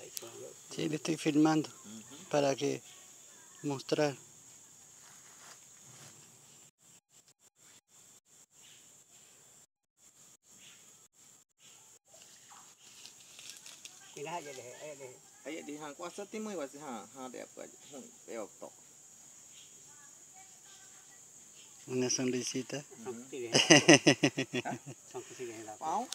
Ay, suelo. Sí, le estoy filmando para que mostrar. Kina aja deh, aja deh. Aja di hang kuasa timui wasi hang hang deh apa aja hang beok tok. Una sonrisita. Hehehe. Pau.